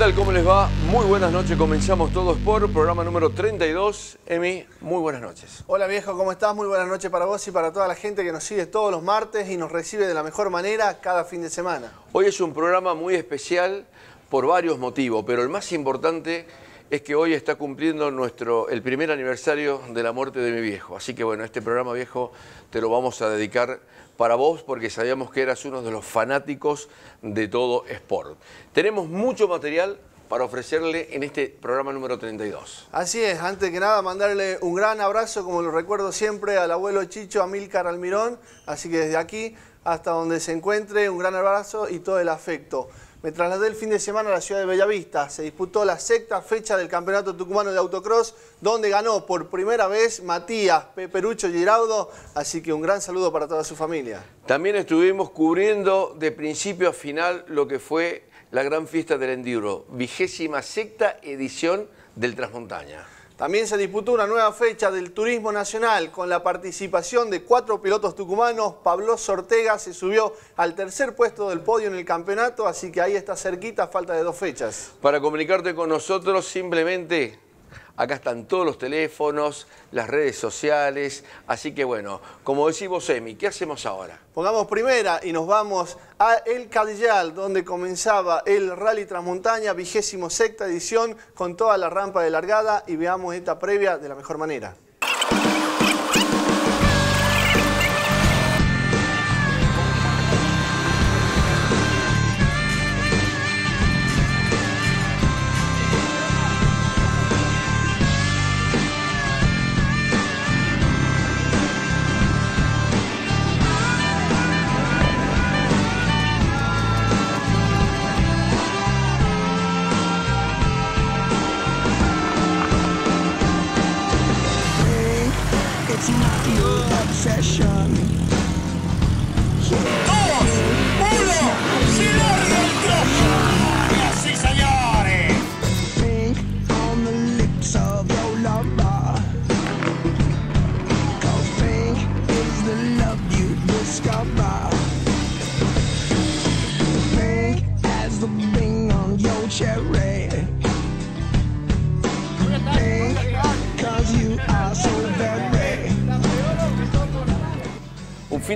tal? ¿Cómo les va? Muy buenas noches. Comenzamos Todo Sport, programa número 32. Emi, muy buenas noches. Hola viejo, ¿cómo estás? Muy buenas noches para vos y para toda la gente que nos sigue todos los martes y nos recibe de la mejor manera cada fin de semana. Hoy es un programa muy especial por varios motivos, pero el más importante es que hoy está cumpliendo nuestro, el primer aniversario de la muerte de mi viejo. Así que bueno, este programa viejo te lo vamos a dedicar para vos porque sabíamos que eras uno de los fanáticos de todo sport. Tenemos mucho material para ofrecerle en este programa número 32. Así es, antes que nada mandarle un gran abrazo, como lo recuerdo siempre, al abuelo Chicho Amílcar Almirón, así que desde aquí hasta donde se encuentre, un gran abrazo y todo el afecto. Me trasladé el fin de semana a la ciudad de Bellavista. Se disputó la sexta fecha del Campeonato Tucumano de Autocross, donde ganó por primera vez Matías Peperucho Giraudo. Así que un gran saludo para toda su familia. También estuvimos cubriendo de principio a final lo que fue la gran fiesta del Enduro, vigésima sexta edición del Transmontaña. También se disputó una nueva fecha del Turismo Nacional con la participación de cuatro pilotos tucumanos. Pablo Ortega se subió al tercer puesto del podio en el campeonato, así que ahí está cerquita, falta de dos fechas. Para comunicarte con nosotros simplemente Acá están todos los teléfonos, las redes sociales. Así que bueno, como decimos Emi, ¿qué hacemos ahora? Pongamos primera y nos vamos a El Cadillal, donde comenzaba el Rally Transmontaña, vigésimo sexta edición, con toda la rampa de largada y veamos esta previa de la mejor manera.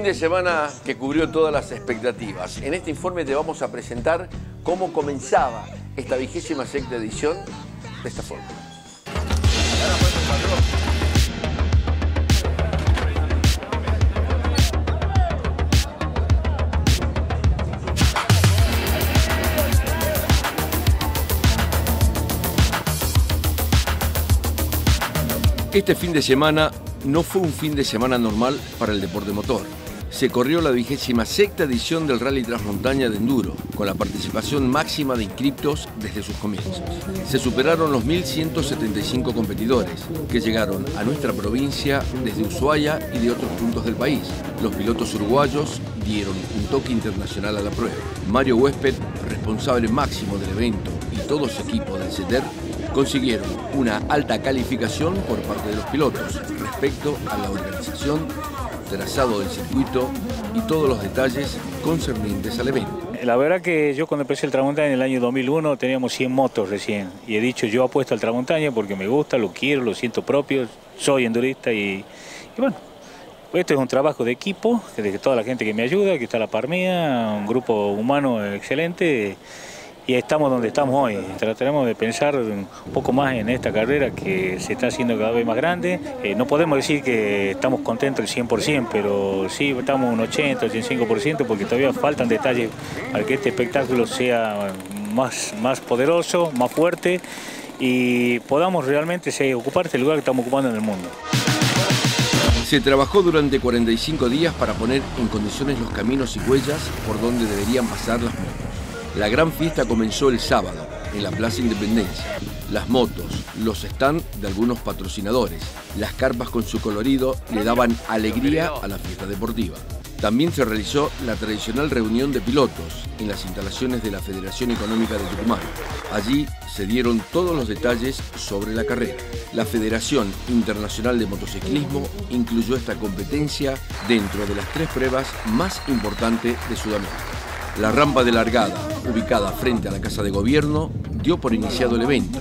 De semana que cubrió todas las expectativas. En este informe te vamos a presentar cómo comenzaba esta vigésima sexta edición de esta forma. Este fin de semana no fue un fin de semana normal para el deporte motor se corrió la vigésima sexta edición del Rally Transmontaña de Enduro, con la participación máxima de inscriptos desde sus comienzos. Se superaron los 1.175 competidores que llegaron a nuestra provincia desde Ushuaia y de otros puntos del país. Los pilotos uruguayos dieron un toque internacional a la prueba. Mario Huésped, responsable máximo del evento, y todo su equipo del CETER consiguieron una alta calificación por parte de los pilotos respecto a la organización trazado del circuito y todos los detalles concernientes al evento. La verdad que yo cuando empecé el Tramontaña en el año 2001 teníamos 100 motos recién y he dicho yo apuesto al Tramontaña porque me gusta, lo quiero, lo siento propio, soy endurista y, bueno, esto es un trabajo de equipo, de toda la gente que me ayuda, que está la par mía, un grupo humano excelente y estamos donde estamos hoy. Trataremos de pensar un poco más en esta carrera que se está haciendo cada vez más grande. Eh, no podemos decir que estamos contentos el 100%, pero sí estamos un 80, 85% porque todavía faltan detalles para que este espectáculo sea más, más poderoso, más fuerte y podamos realmente ocupar este lugar que estamos ocupando en el mundo. Se trabajó durante 45 días para poner en condiciones los caminos y huellas por donde deberían pasar las motos. La gran fiesta comenzó el sábado en la Plaza Independencia. Las motos, los stands de algunos patrocinadores, las carpas con su colorido le daban alegría a la fiesta deportiva. También se realizó la tradicional reunión de pilotos en las instalaciones de la Federación Económica de Tucumán. Allí se dieron todos los detalles sobre la carrera. La Federación Internacional de Motociclismo incluyó esta competencia dentro de las tres pruebas más importantes de Sudamérica. La rampa de largada, ubicada frente a la Casa de Gobierno, dio por iniciado el evento.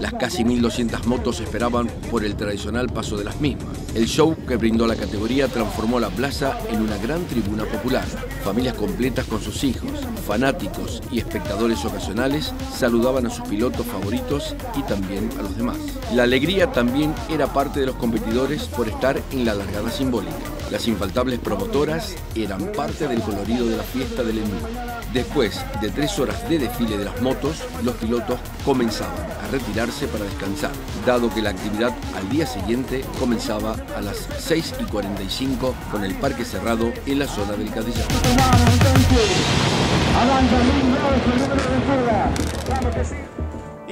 Las casi 1.200 motos esperaban por el tradicional paso de las mismas. El show que brindó la categoría transformó la plaza en una gran tribuna popular. Familias completas con sus hijos, fanáticos y espectadores ocasionales saludaban a sus pilotos favoritos y también a los demás. La alegría también era parte de los competidores por estar en la largada simbólica. Las infaltables promotoras eran parte del colorido de la fiesta del enduro. Después de tres horas de desfile de las motos, los pilotos comenzaban a retirarse para descansar, dado que la actividad al día siguiente comenzaba a las 6 y 45 con el parque cerrado en la zona del Cadillán.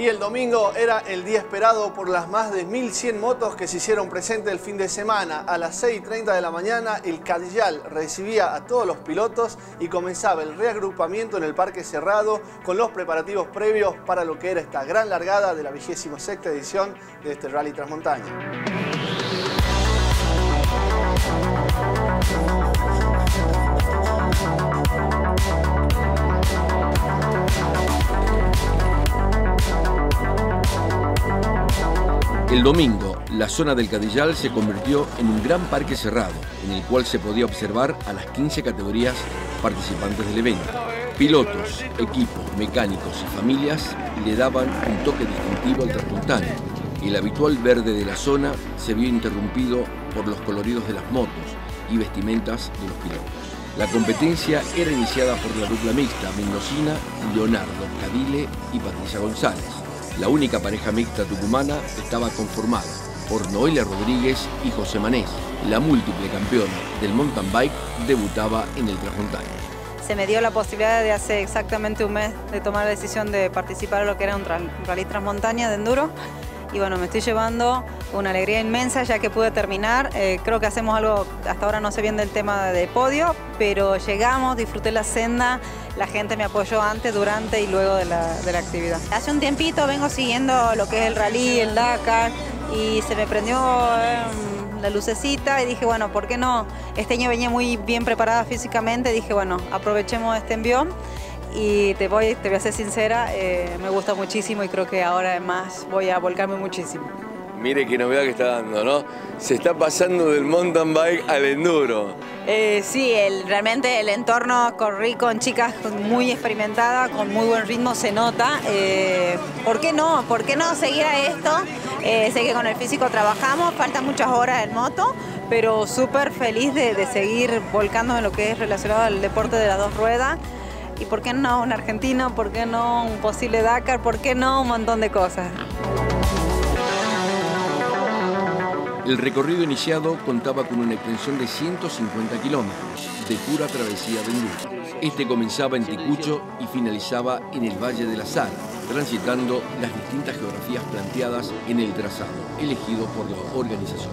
Y el domingo era el día esperado por las más de 1.100 motos que se hicieron presentes el fin de semana. A las 6.30 de la mañana el Cadillal recibía a todos los pilotos y comenzaba el reagrupamiento en el parque cerrado con los preparativos previos para lo que era esta gran largada de la 26 edición de este Rally Transmontaña. El domingo, la zona del Cadillal se convirtió en un gran parque cerrado, en el cual se podía observar a las 15 categorías participantes del evento. Pilotos, equipos, mecánicos y familias le daban un toque distintivo al transmontano. El habitual verde de la zona se vio interrumpido por los coloridos de las motos y vestimentas de los pilotos. La competencia era iniciada por la dupla mixta mendocina Leonardo Cadile y Patricia González. La única pareja mixta tucumana estaba conformada por Noelia Rodríguez y José Manés. La múltiple campeona del mountain bike debutaba en el Transmontaña. Se me dio la posibilidad de hace exactamente un mes de tomar la decisión de participar en lo que era un rally transmontaña de enduro y bueno, me estoy llevando una alegría inmensa ya que pude terminar. Eh, creo que hacemos algo, hasta ahora no sé bien del tema de podio, pero llegamos, disfruté la senda, la gente me apoyó antes, durante y luego de la, actividad. Hace un tiempito vengo siguiendo lo que es el rally, el Dakar y se me prendió em, la lucecita y dije, bueno, ¿por qué no? Este año venía muy bien preparada físicamente, dije, bueno, aprovechemos este envión y te voy, te voy a ser sincera, eh, me gusta muchísimo y creo que ahora además voy a volcarme muchísimo. Mire qué novedad que está dando, ¿no? Se está pasando del mountain bike al enduro. Eh, sí, el, realmente el entorno corrí con chicas muy experimentadas, con muy buen ritmo, se nota. Eh, ¿Por qué no? ¿Por qué no seguir a esto? sé que con el físico trabajamos, faltan muchas horas en moto, pero súper feliz de, de seguir volcándome en lo que es relacionado al deporte de las dos ruedas. ¿Y por qué no un argentino? ¿Por qué no un posible Dakar? ¿Por qué no un montón de cosas? El recorrido iniciado contaba con una extensión de 150 kilómetros de pura travesía de enduro. Este comenzaba en Ticucho y finalizaba en el Valle de la Sara, transitando las distintas geografías planteadas en el trazado elegido por la organización.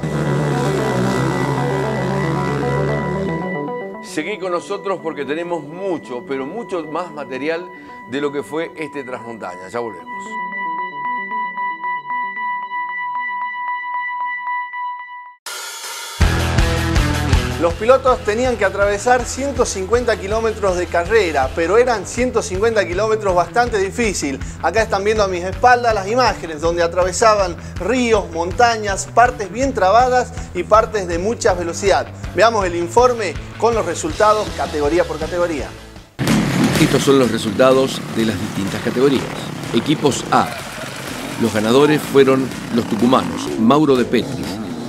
Seguí con nosotros porque tenemos mucho, pero mucho más material de lo que fue este Transmontaña. Ya volvemos. Los pilotos tenían que atravesar 150 kilómetros de carrera, pero eran 150 kilómetros bastante difícil. Acá están viendo a mis espaldas las imágenes donde atravesaban ríos, montañas, partes bien trabadas y partes de mucha velocidad. Veamos el informe con los resultados categoría por categoría. Estos son los resultados de las distintas categorías. Equipos A. Los ganadores fueron los tucumanos Mauro de Petris,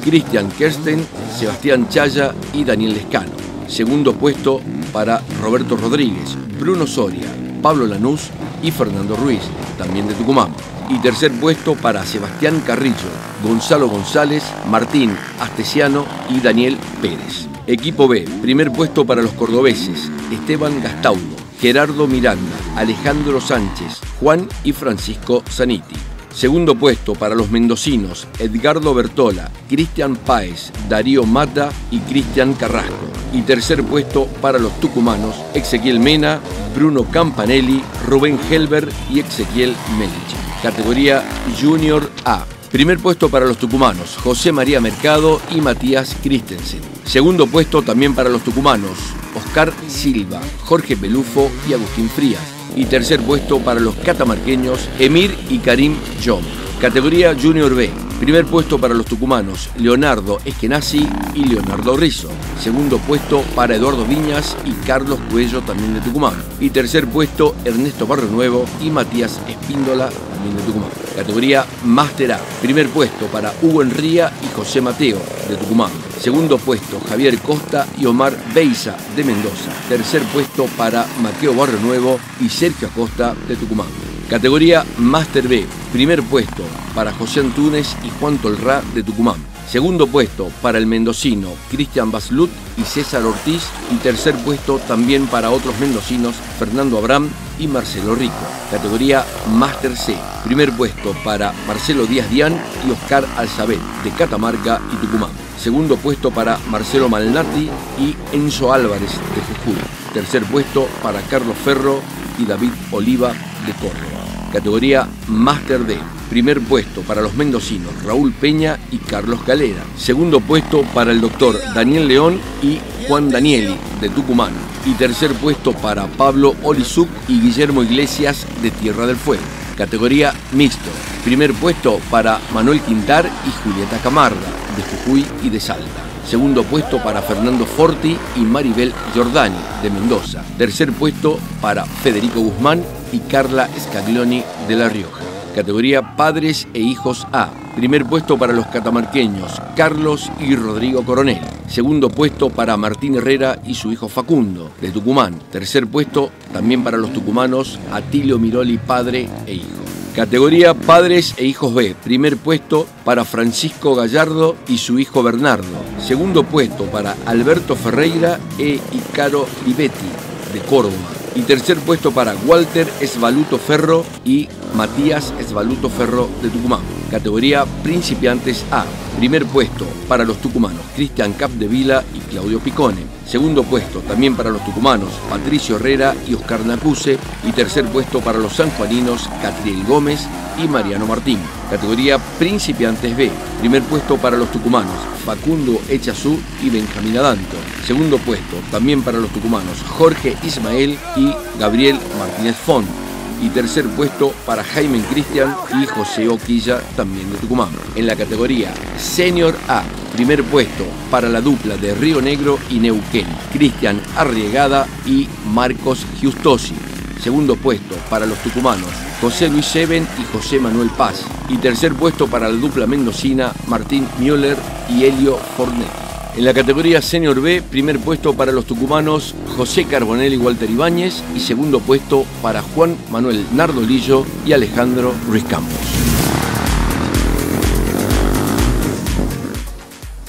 Cristian Kersten, Sebastián Chaya y Daniel Lescano. Segundo puesto para Roberto Rodríguez, Bruno Soria, Pablo Lanús y Fernando Ruiz, también de Tucumán. Y tercer puesto para Sebastián Carrillo, Gonzalo González, Martín Astesiano y Daniel Pérez. Equipo B, primer puesto para los cordobeses, Esteban Gastaudo, Gerardo Miranda, Alejandro Sánchez, Juan y Francisco Zaniti. Segundo puesto para los mendocinos Edgardo Bertola, Cristian Páez, Darío Mata y Cristian Carrasco. Y tercer puesto para los tucumanos Ezequiel Mena, Bruno Campanelli, Rubén Helber y Ezequiel Medici. Categoría Junior A. Primer puesto para los tucumanos, José María Mercado y Matías Christensen. Segundo puesto también para los tucumanos, Oscar Silva, Jorge Pelufo y Agustín Frías. Y tercer puesto para los catamarqueños, Emir y Karim Jom. Categoría Junior B. Primer puesto para los tucumanos, Leonardo Eskenazi y Leonardo Rizzo. Segundo puesto para Eduardo Viñas y Carlos Cuello, también de Tucumán. Y tercer puesto, Ernesto Barrio Nuevo y Matías Espíndola, también de Tucumán. Categoría Master A. Primer puesto para Hugo Enría y José Mateo, de Tucumán. Segundo puesto, Javier Costa y Omar Beiza, de Mendoza. Tercer puesto para Mateo Barrio Nuevo y Sergio Acosta, de Tucumán. Categoría Master B, primer puesto para José Antunes y Juan Tolrá de Tucumán. Segundo puesto para el mendocino Cristian Baslut y César Ortiz. Y tercer puesto también para otros mendocinos Fernando Abraham y Marcelo Rico. Categoría Master C. Primer puesto para Marcelo Díaz Dián y Oscar Alzabet de Catamarca y Tucumán. Segundo puesto para Marcelo Malnati y Enzo Álvarez de Jujuy. Tercer puesto para Carlos Ferro y David Oliva de Córdoba categoría Master D. Primer puesto para los mendocinos Raúl Peña y Carlos Calera. Segundo puesto para el doctor Daniel León y Juan Danieli de Tucumán. Y tercer puesto para Pablo Olizuc y Guillermo Iglesias de Tierra del Fuego. Categoría mixto. Primer puesto para Manuel Quintar y Julieta Camarda de Jujuy y de Salta. Segundo puesto para Fernando Forti y Maribel Giordani de Mendoza. Tercer puesto para Federico Guzmán y Carla Scaglioni de La Rioja. Categoría Padres e Hijos A. Primer puesto para los catamarqueños Carlos y Rodrigo Coronel. Segundo puesto para Martín Herrera y su hijo Facundo, de Tucumán. Tercer puesto también para los tucumanos Atilio Miroli, padre e hijo. Categoría Padres e Hijos B. Primer puesto para Francisco Gallardo y su hijo Bernardo. Segundo puesto para Alberto Ferreira e Icaro Ribetti, de Córdoba y tercer puesto para Walter Esvaluto Ferro y Matías Esvaluto Ferro de Tucumán. Categoría Principiantes A. Primer puesto para los tucumanos Cristian Capdevila y Claudio Picone. Segundo puesto también para los tucumanos Patricio Herrera y Oscar Nacuse. Y tercer puesto para los sanjuaninos Catriel Gómez y Mariano Martín. Categoría Principiantes B. Primer puesto para los tucumanos Facundo Echazú y Benjamín Adanto. Segundo puesto también para los tucumanos Jorge Ismael y Gabriel Martínez Font y tercer puesto para Jaime Cristian y José Oquilla, también de Tucumán. En la categoría Senior A, primer puesto para la dupla de Río Negro y Neuquén, Cristian Arriegada y Marcos Giustosi. Segundo puesto para los tucumanos, José Luis Seven y José Manuel Paz. Y tercer puesto para la dupla mendocina, Martín Müller y Helio Fornetti. En la categoría Senior B, primer puesto para los tucumanos José Carbonell y Walter Ibáñez y segundo puesto para Juan Manuel Nardolillo y Alejandro Ruiz Campos.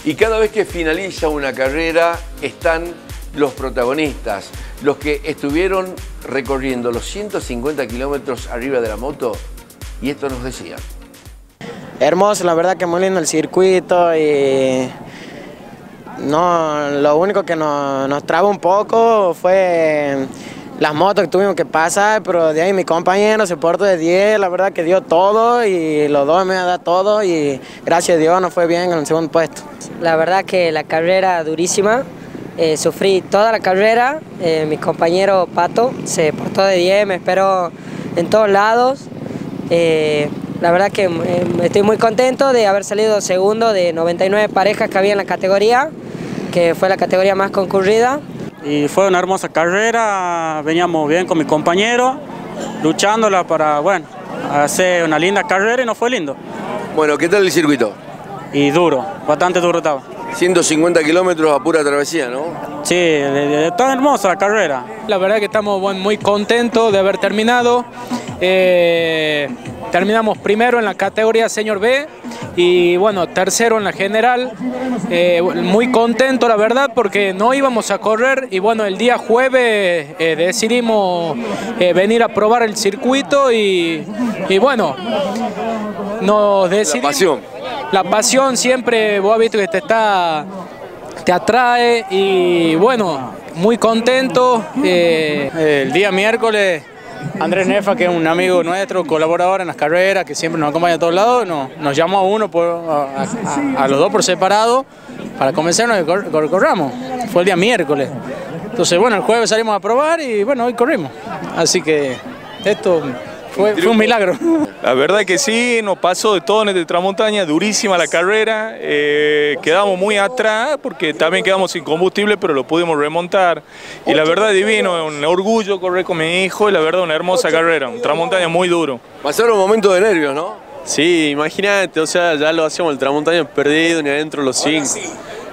Y cada vez que finaliza una carrera están los protagonistas, los que estuvieron recorriendo los 150 kilómetros arriba de la moto y esto nos decían. Hermoso, la verdad que muy el circuito y no, lo único que nos, nos traba un poco fue las motos que tuvimos que pasar, pero de ahí mi compañero se portó de 10, la verdad que dio todo y los dos me dado todo y gracias a Dios nos fue bien en el segundo puesto. La verdad que la carrera durísima, eh, sufrí toda la carrera, eh, mi compañero Pato se portó de 10, me esperó en todos lados. Eh, la verdad que estoy muy contento de haber salido segundo de 99 parejas que había en la categoría que fue la categoría más concurrida. Y fue una hermosa carrera, veníamos bien con mi compañero, luchándola para, bueno, hacer una linda carrera y nos fue lindo. Bueno, ¿qué tal el circuito? Y duro, bastante duro estaba. 150 kilómetros a pura travesía, ¿no? Sí, está hermosa la carrera. La verdad que estamos muy contentos de haber terminado. Eh, terminamos primero en la categoría Señor B y bueno, tercero en la general. Eh, muy contento la verdad porque no íbamos a correr y bueno, el día jueves eh, decidimos venir a probar el circuito y, bueno, nos decidimos... La pasión. La pasión siempre, vos has visto que te está te atrae y bueno, muy contento. el día miércoles Andrés Nefa, que es un amigo nuestro, colaborador en las carreras, que siempre nos acompaña a todos lados, nos, llamó a uno, por, a, los dos por separado, para convencernos de que corramos. Fue el día miércoles. Entonces, bueno, el jueves salimos a probar y bueno, hoy corrimos. Así que esto fue, un milagro. La verdad que sí, nos pasó de todo en este Tramontaña, durísima la carrera, eh, quedamos muy atrás porque también quedamos sin combustible, pero lo pudimos remontar. Y la verdad divino, un orgullo correr con mi hijo y la verdad una hermosa carrera, un Tramontaña muy duro. Pasaron un momento de nervios, ¿no? Sí, imagínate, o sea, ya lo hacíamos el Tramontaña perdido, ni adentro los cinco.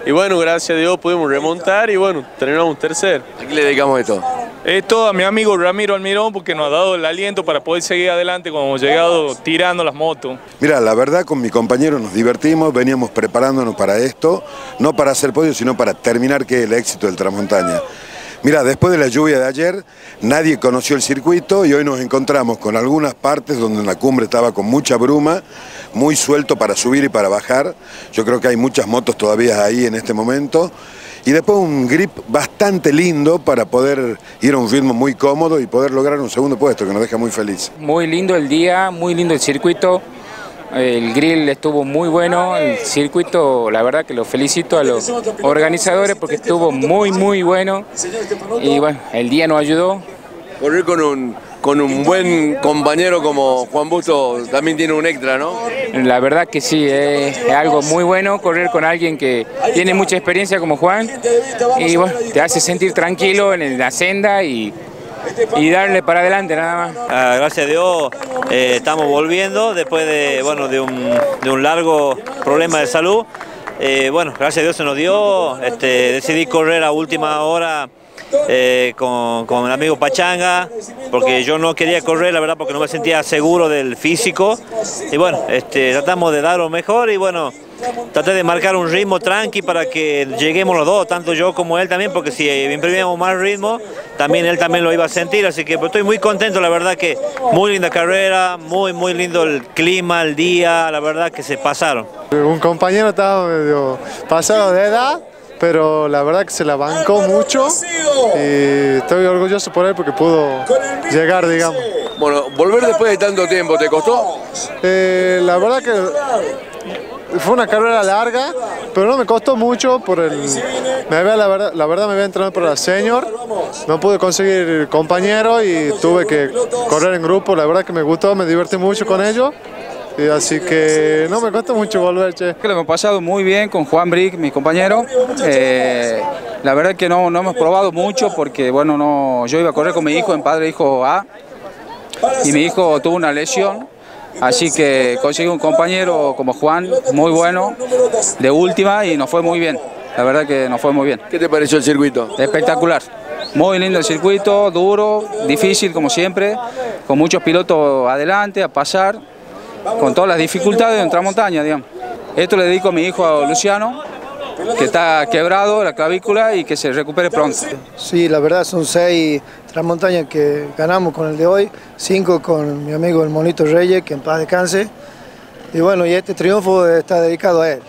Y bueno, gracias a Dios pudimos remontar y bueno, terminamos tercer. ¿A le dedicamos esto? Esto a mi amigo Ramiro Almirón porque nos ha dado el aliento para poder seguir adelante cuando hemos llegado tirando las motos. Mira, la verdad con mi compañero nos divertimos, veníamos preparándonos para esto, no para hacer podio, sino para terminar que el éxito del Tramontaña. Mira, después de la lluvia de ayer, nadie conoció el circuito y hoy nos encontramos con algunas partes donde la cumbre estaba con mucha bruma, muy suelto para subir y para bajar. Yo creo que hay muchas motos todavía ahí en este momento y después un grip bastante lindo para poder ir a un ritmo muy cómodo y poder lograr un segundo puesto que nos deja muy feliz. Muy lindo el día, muy lindo el circuito, el grill estuvo muy bueno, el circuito, la verdad que lo felicito a los organizadores porque estuvo muy muy bueno y bueno, el día nos ayudó. Correr con un con un buen compañero como Juan Busto también tiene un extra, ¿no? La verdad que sí, es, algo muy bueno correr con alguien que tiene mucha experiencia como Juan y bueno, te hace sentir tranquilo en la senda y, y darle para adelante nada más. Ah, gracias a Dios eh, estamos volviendo después de, bueno, de, un, de un largo problema de salud. Eh, bueno, gracias a Dios se nos dio, este, decidí correr a última hora eh, con, con, el amigo Pachanga, porque yo no quería correr, la verdad, porque no me sentía seguro del físico. Y bueno, este, tratamos de dar lo mejor y bueno, traté de marcar un ritmo tranqui para que lleguemos los dos, tanto yo como él también, porque si imprimíamos más ritmo, también él también lo iba a sentir, así que pues, estoy muy contento, la verdad que muy linda carrera, muy muy lindo el clima, el día, la verdad que se pasaron. Un compañero estaba medio pasado de edad, pero la verdad que se la bancó mucho y estoy orgulloso por él porque pudo llegar, digamos. Bueno, volver después de tanto tiempo, ¿te costó? Eh, la verdad que fue una carrera larga, pero no me costó mucho por el... Me había, la, verdad, la verdad me había entrenado por la senior, no pude conseguir compañero y tuve que correr en grupo, la verdad que me gustó, me divertí mucho con ellos así que no me cuesta mucho volver, che. Lo hemos pasado muy bien con Juan Brick, mi compañero. Eh, la verdad es que no, no hemos probado mucho porque, bueno, no, yo iba a correr con mi hijo en padre hijo A y mi hijo tuvo una lesión. Así que conseguí un compañero como Juan, muy bueno, de última y nos fue muy bien. La verdad que nos fue muy bien. ¿Qué te pareció el circuito? Espectacular. Muy lindo el circuito, duro, difícil como siempre, con muchos pilotos adelante a pasar con todas las dificultades de entrar montaña, digamos. Esto le dedico a mi hijo Luciano, que está quebrado la clavícula y que se recupere pronto. Sí, la verdad son seis transmontañas que ganamos con el de hoy, cinco con mi amigo el Monito Reyes, que en paz descanse. Y bueno, y este triunfo está dedicado a él.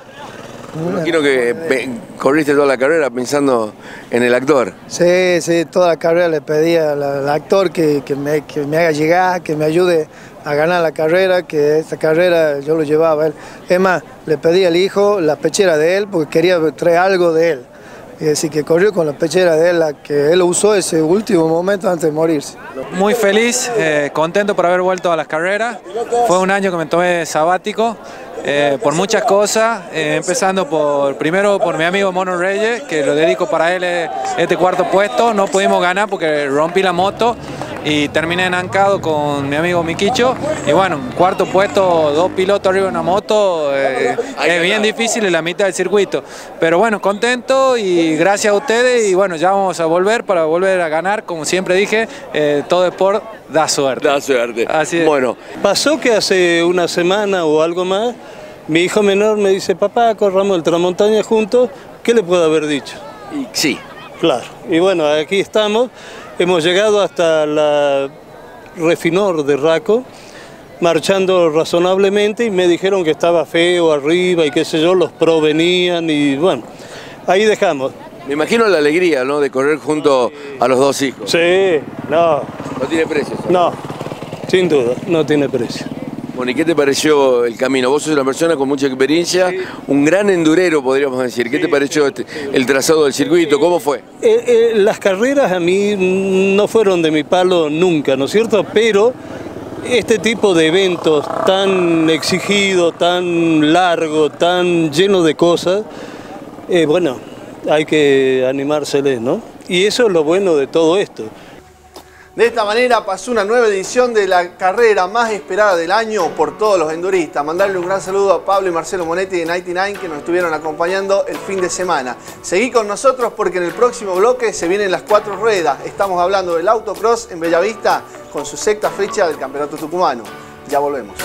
Imagino que corriste toda la carrera pensando en el actor. Sí, sí, toda la carrera le pedía al, actor que, me, que me haga llegar, que me ayude a ganar la carrera, que esta carrera yo lo llevaba él. Es más, le pedí al hijo la pechera de él porque quería traer algo de él. Y así que corrió con la pechera de él, la que él usó ese último momento antes de morirse. Muy feliz, eh, contento por haber vuelto a las carreras. Fue un año que me tomé sabático. Eh, por muchas cosas, eh, empezando por primero por mi amigo Mono Reyes, que lo dedico para él este cuarto puesto. No pudimos ganar porque rompí la moto y terminé enancado con mi amigo Miquicho. Y bueno, cuarto puesto, dos pilotos arriba de una moto, eh, es bien difícil en la mitad del circuito. Pero bueno, contento y gracias a ustedes y bueno, ya vamos a volver para volver a ganar, como siempre dije, eh, todo deporte da suerte. Da suerte. Así Bueno, pasó que hace una semana o algo más, mi hijo menor me dice, papá, corramos el Tramontaña juntos, ¿qué le puedo haber dicho? Y, sí. Claro, y bueno, aquí estamos. Hemos llegado hasta la refinor de Raco, marchando razonablemente y me dijeron que estaba feo arriba y qué sé yo, los provenían y bueno, ahí dejamos. Me imagino la alegría, ¿no?, de correr junto a los dos hijos. Sí, no, No tiene precio. No, sin duda, no tiene precio. Bueno, ¿y qué te pareció el camino? Vos sos una persona con mucha experiencia, un gran endurero, podríamos decir. ¿Qué te pareció este- el trazado del circuito? ¿Cómo fue? Eh, eh, las carreras a mí no fueron de mi palo nunca, ¿no es cierto? Pero este tipo de eventos tan exigido, tan largo, tan lleno de cosas, eh, bueno, hay que animárseles, ¿no? Y eso es lo bueno de todo esto. De esta manera pasó una nueva edición de la carrera más esperada del año por todos los enduristas. Mandarle un gran saludo a Pablo y Marcelo Monetti de 99 que nos estuvieron acompañando el fin de semana. Seguí con nosotros porque en el próximo bloque se vienen las cuatro ruedas. Estamos hablando del autocross en Bellavista con su sexta fecha del Campeonato Tucumano. Ya volvemos.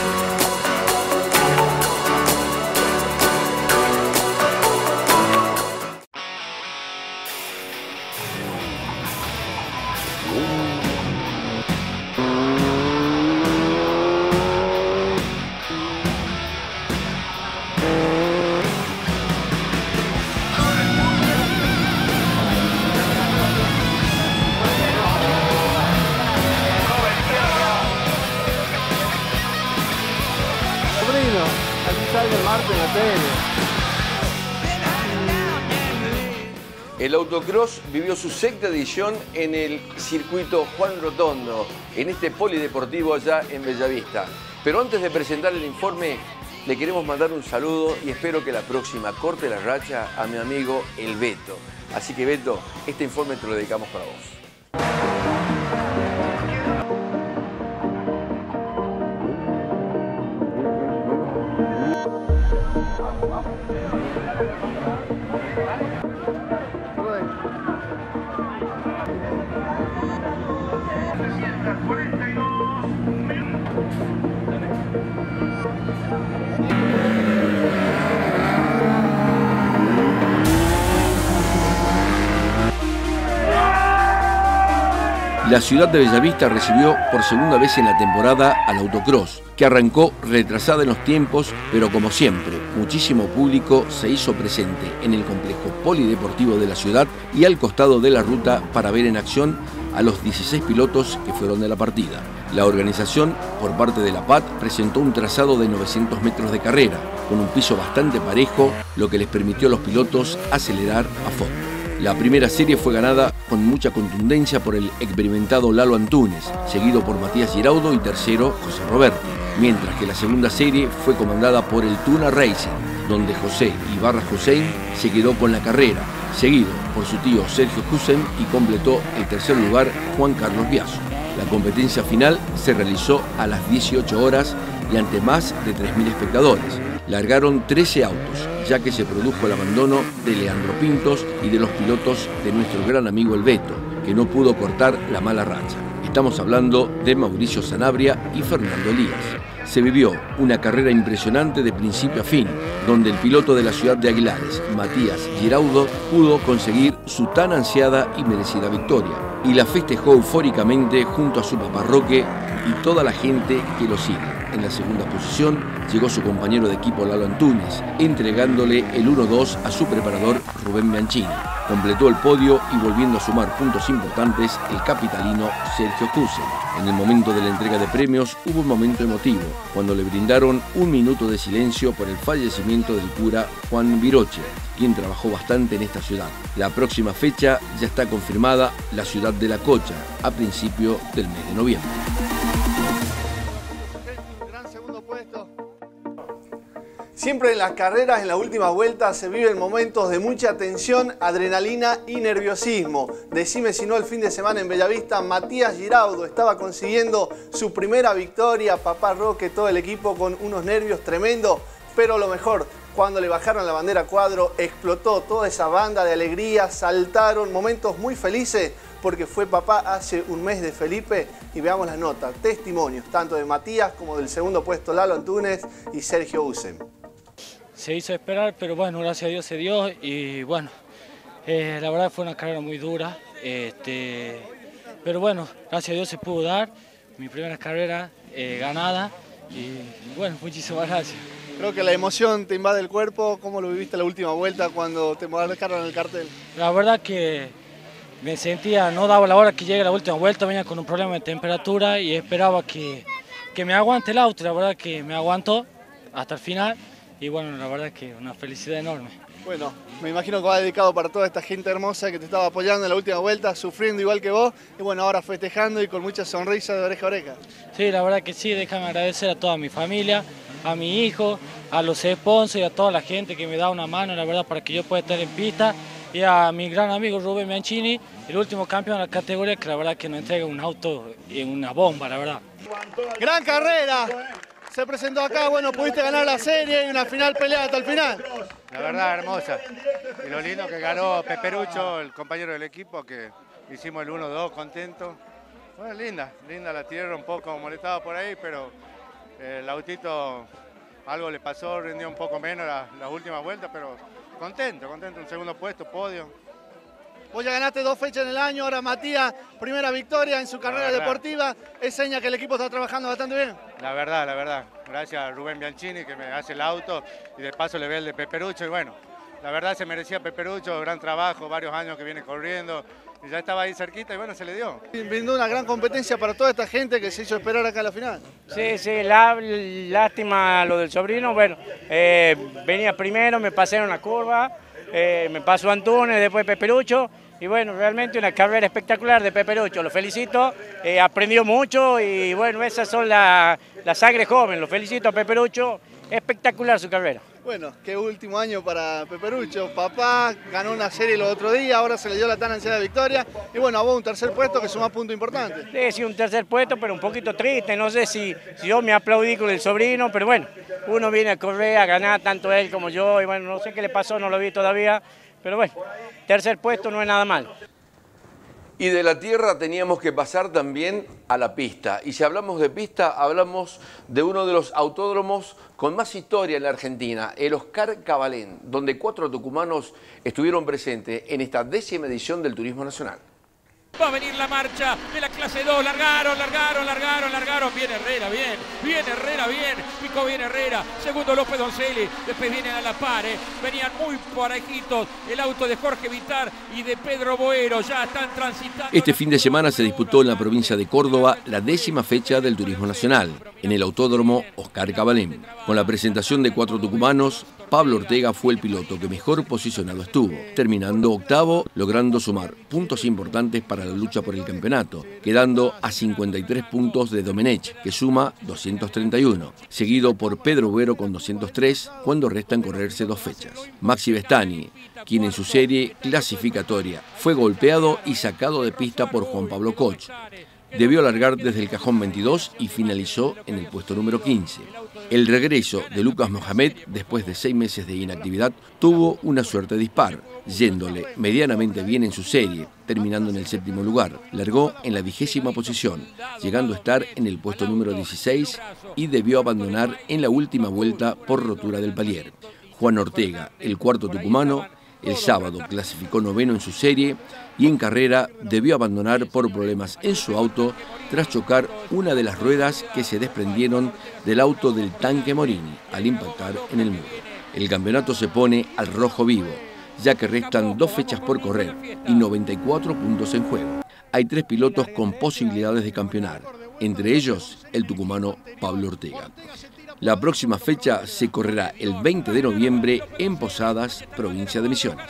El autocross vivió su sexta edición en el circuito Juan Rotondo, en este polideportivo allá en Bellavista. Pero antes de presentar el informe, le queremos mandar un saludo y espero que la próxima corte la racha a mi amigo El Beto. Así que Beto, este informe te lo dedicamos para vos. La ciudad de Bellavista recibió por segunda vez en la temporada al autocross, que arrancó retrasada en los tiempos, pero como siempre, muchísimo público se hizo presente en el complejo polideportivo de la ciudad y al costado de la ruta para ver en acción a los 16 pilotos que fueron de la partida. La organización, por parte de la PAT, presentó un trazado de 900 metros de carrera, con un piso bastante parejo, lo que les permitió a los pilotos acelerar a fondo. La primera serie fue ganada con mucha contundencia por el experimentado Lalo Antunes, seguido por Matías Giraudo y tercero José Roberto, mientras que la segunda serie fue comandada por el Tuna Racing, donde José Ibarra Hussein se quedó con la carrera, seguido por su tío Sergio Hussein y completó el tercer lugar Juan Carlos Biaso. La competencia final se realizó a las 18 horas y ante más de 3.000 espectadores. Largaron 13 autos, ya que se produjo el abandono de Leandro Pintos y de los pilotos de nuestro gran amigo El Beto, que no pudo cortar la mala racha. Estamos hablando de Mauricio Sanabria y Fernando Elías. Se vivió una carrera impresionante de principio a fin, donde el piloto de la ciudad de Aguilares, Matías Giraudo, pudo conseguir su tan ansiada y merecida victoria, y la festejó eufóricamente junto a su papá Roque y toda la gente que lo sigue. En la segunda posición llegó su compañero de equipo Lalo Antunes, entregándole el 1-2 a su preparador Rubén Bianchini. Completó el podio y volviendo a sumar puntos importantes el capitalino Sergio Kusen. En el momento de la entrega de premios hubo un momento emotivo, cuando le brindaron un minuto de silencio por el fallecimiento del cura Juan Viroche, quien trabajó bastante en esta ciudad. La próxima fecha ya está confirmada, la ciudad de La Cocha, a principio del mes de noviembre. Siempre en las carreras, en la última vuelta, se viven momentos de mucha tensión, adrenalina y nerviosismo. Decime si no el fin de semana en Bellavista, Matías Giraudo estaba consiguiendo su primera victoria, papá Roque, todo el equipo con unos nervios tremendos, pero lo mejor, cuando le bajaron la bandera cuadro, explotó toda esa banda de alegría, saltaron, momentos muy felices, porque fue papá hace un mes de Felipe y veamos las notas, testimonios, tanto de Matías como del segundo puesto Lalo Antunes y Sergio Usen. Se hizo esperar, pero bueno, gracias a Dios se dio y bueno, eh, la verdad fue una carrera muy dura, este, pero bueno, gracias a Dios se pudo dar, mi primera carrera eh, ganada y bueno, muchísimas gracias. Creo que la emoción te invade el cuerpo, ¿cómo lo viviste la última vuelta cuando te marcaron el cartel? La verdad que me sentía, no daba la hora que llegue la última vuelta, venía con un problema de temperatura y esperaba que, que me aguante el auto, la verdad que me aguantó hasta el final y bueno, la verdad que una felicidad enorme. Bueno, me imagino que va dedicado para toda esta gente hermosa que te estaba apoyando en la última vuelta, sufriendo igual que vos, y bueno, ahora festejando y con mucha sonrisa de oreja a oreja. Sí, la verdad que sí, déjame agradecer a toda mi familia, a mi hijo, a los sponsors y a toda la gente que me da una mano, la verdad, para que yo pueda estar en pista, y a mi gran amigo Rubén Bianchini, el último campeón de la categoría, que la verdad que nos entrega un auto y una bomba, la verdad. Gran carrera, se presentó acá, bueno, pudiste ganar la serie y una final peleada hasta el final. La verdad, hermosa. Y lo lindo que ganó Peperucho, el compañero del equipo, que hicimos el 1-2 contento. Bueno, linda, linda la tierra, un poco molestado por ahí, pero eh, el autito algo le pasó, rindió un poco menos las la últimas vueltas, pero contento, contento, un segundo puesto, podio. Vos ya ganaste dos fechas en el año, ahora Matías, primera victoria en su carrera deportiva, es seña que el equipo está trabajando bastante bien. La verdad, la verdad. Gracias a Rubén Bianchini que me hace el auto y de paso le ve el de Peperucho y bueno, la verdad se merecía Peperucho, gran trabajo, varios años que viene corriendo y ya estaba ahí cerquita y bueno, se le dio. Brindó una gran competencia para toda esta gente que se hizo esperar acá a la final. Sí, sí, la, lástima lo del sobrino, bueno, eh, venía primero, me pasé en una curva, eh, me pasó Antunes, después Peperucho, y bueno, realmente una carrera espectacular de Peperucho, lo felicito, eh, aprendió mucho y bueno, esas son las la sangre joven, lo felicito a Peperucho, espectacular su carrera. Bueno, qué último año para Peperucho. Papá ganó una serie el otro día, ahora se le dio la tan ansiada victoria. Y bueno, a vos un tercer puesto que suma punto importante. Sí, un tercer puesto, pero un poquito triste. No sé si, si yo me aplaudí con el sobrino, pero bueno, uno viene a correr, a ganar, tanto él como yo. Y bueno, no sé qué le pasó, no lo vi todavía. Pero bueno, tercer puesto no es nada mal. Y de la tierra teníamos que pasar también a la pista. Y si hablamos de pista, hablamos de uno de los autódromos con más historia en la Argentina, el Oscar Cabalén, donde cuatro tucumanos estuvieron presentes en esta décima edición del Turismo Nacional. Va a venir la marcha de la clase 2. Largaron, largaron, largaron, largaron. Viene Herrera, bien. Viene Herrera, bien. Picó bien Herrera. Segundo López Doncelli. Después vienen a la par. ¿eh? Venían muy parejitos el auto de Jorge Vitar y de Pedro Boero. Ya están transitando. Este fin de semana se disputó en la provincia de Córdoba la décima fecha del Turismo Nacional, en el Autódromo Oscar Cabalén. Con la presentación de cuatro tucumanos, Pablo Ortega fue el piloto que mejor posicionado estuvo, terminando octavo, logrando sumar puntos importantes para la lucha por el campeonato, quedando a 53 puntos de Domenech, que suma 231, seguido por Pedro Buero con 203, cuando restan correrse dos fechas. Maxi Vestani, quien en su serie clasificatoria fue golpeado y sacado de pista por Juan Pablo Koch, debió alargar desde el cajón 22 y finalizó en el puesto número 15. El regreso de Lucas Mohamed, después de seis meses de inactividad, tuvo una suerte dispar, yéndole medianamente bien en su serie, terminando en el séptimo lugar. Largó en la vigésima posición, llegando a estar en el puesto número 16 y debió abandonar en la última vuelta por rotura del palier. Juan Ortega, el cuarto tucumano, el sábado clasificó noveno en su serie y en carrera debió abandonar por problemas en su auto tras chocar una de las ruedas que se desprendieron del auto del tanque Morini al impactar en el muro. El campeonato se pone al rojo vivo, ya que restan dos fechas por correr y 94 puntos en juego. Hay tres pilotos con posibilidades de campeonar, entre ellos el tucumano Pablo Ortega. La próxima fecha se correrá el 20 de noviembre en Posadas, provincia de Misiones.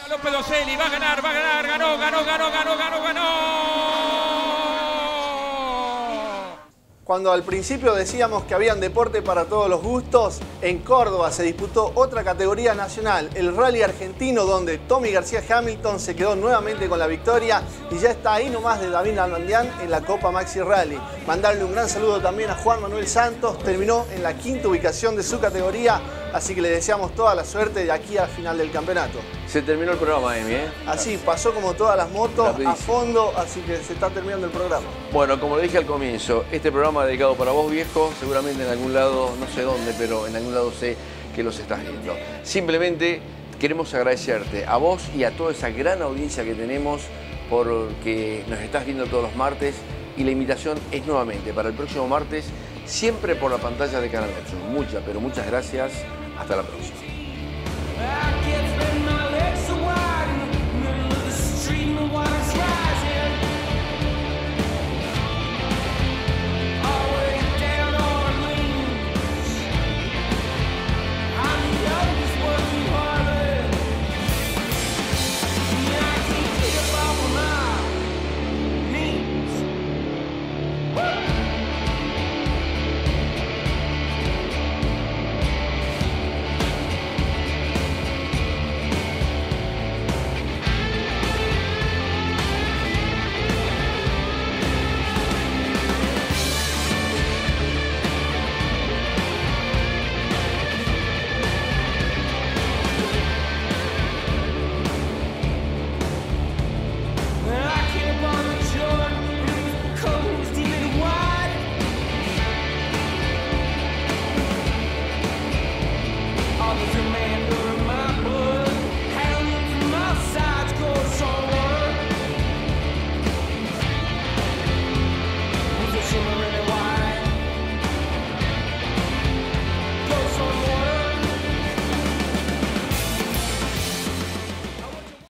Cuando al principio decíamos que habían deporte para todos los gustos, en Córdoba se disputó otra categoría nacional, el Rally Argentino, donde Tommy García Hamilton se quedó nuevamente con la victoria y ya está ahí nomás de David Almandián en la Copa Maxi Rally. Mandarle un gran saludo también a Juan Manuel Santos, terminó en la quinta ubicación de su categoría, así que le deseamos toda la suerte de aquí al final del campeonato. Se terminó el programa, Emi, ¿eh? Así, pasó como todas las motos a fondo, así que se está terminando el programa. Bueno, como le dije al comienzo, este programa dedicado para vos, viejo, seguramente en algún lado, no sé dónde, pero en algún lado sé que los estás viendo. Simplemente queremos agradecerte a vos y a toda esa gran audiencia que tenemos porque nos estás viendo todos los martes y la invitación es nuevamente para el próximo martes, siempre por la pantalla de Canal 8. Muchas, pero muchas gracias. Hasta la próxima.